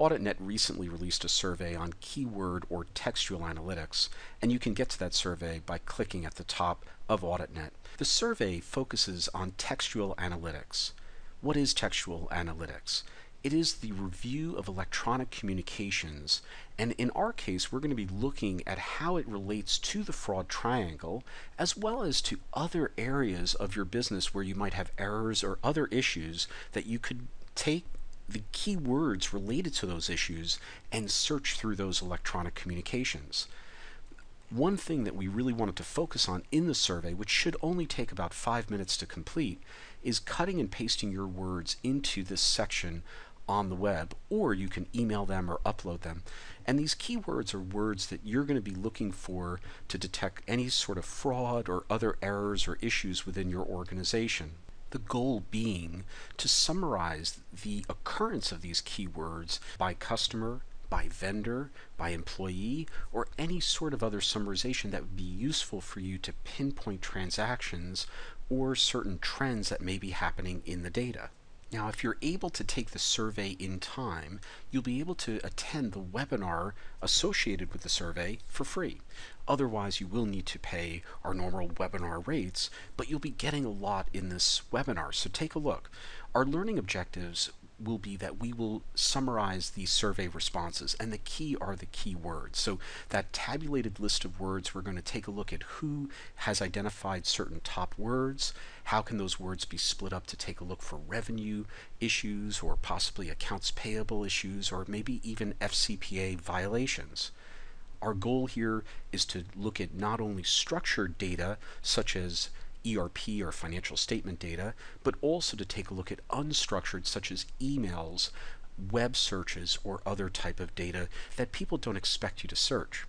AuditNet recently released a survey on keyword or textual analytics, and you can get to that survey by clicking at the top of AuditNet. The survey focuses on textual analytics. What is textual analytics? It is the review of electronic communications, and in our case, we're going to be looking at how it relates to the fraud triangle, as well as to other areas of your business where you might have errors or other issues that you could take the key words related to those issues and search through those electronic communications. One thing that we really wanted to focus on in the survey, which should only take about five minutes to complete, is cutting and pasting your words into this section on the web, or you can email them or upload them. And these keywords are words that you're going to be looking for to detect any sort of fraud or other errors or issues within your organization the goal being to summarize the occurrence of these keywords by customer, by vendor, by employee, or any sort of other summarization that would be useful for you to pinpoint transactions or certain trends that may be happening in the data. Now, if you're able to take the survey in time, you'll be able to attend the webinar associated with the survey for free. Otherwise, you will need to pay our normal webinar rates, but you'll be getting a lot in this webinar. So take a look. Our learning objectives will be that we will summarize these survey responses and the key are the key words. So that tabulated list of words, we're going to take a look at who has identified certain top words, how can those words be split up to take a look for revenue issues or possibly accounts payable issues or maybe even FCPA violations. Our goal here is to look at not only structured data such as ERP or financial statement data, but also to take a look at unstructured such as emails, web searches, or other type of data that people don't expect you to search.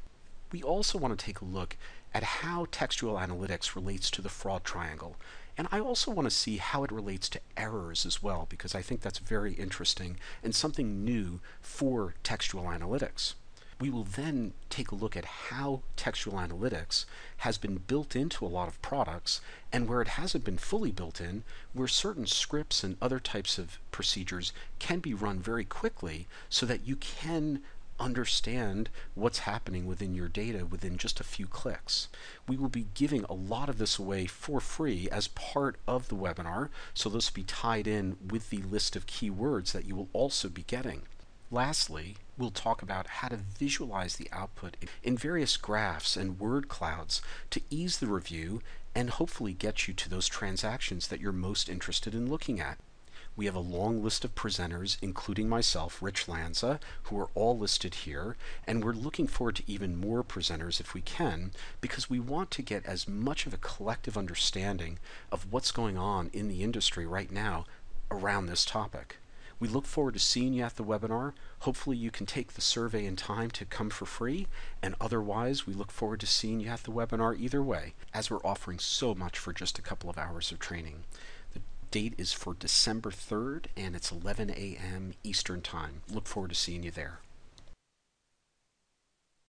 We also want to take a look at how textual analytics relates to the fraud triangle. And I also want to see how it relates to errors as well, because I think that's very interesting and something new for textual analytics. We will then take a look at how textual analytics has been built into a lot of products and where it hasn't been fully built in, where certain scripts and other types of procedures can be run very quickly so that you can understand what's happening within your data within just a few clicks. We will be giving a lot of this away for free as part of the webinar, so this will be tied in with the list of keywords that you will also be getting. Lastly, we'll talk about how to visualize the output in various graphs and word clouds to ease the review and hopefully get you to those transactions that you're most interested in looking at. We have a long list of presenters, including myself, Rich Lanza, who are all listed here, and we're looking forward to even more presenters if we can, because we want to get as much of a collective understanding of what's going on in the industry right now around this topic. We look forward to seeing you at the webinar. Hopefully you can take the survey in time to come for free, and otherwise we look forward to seeing you at the webinar either way, as we're offering so much for just a couple of hours of training. The date is for December 3rd, and it's 11 a.m. Eastern Time. Look forward to seeing you there.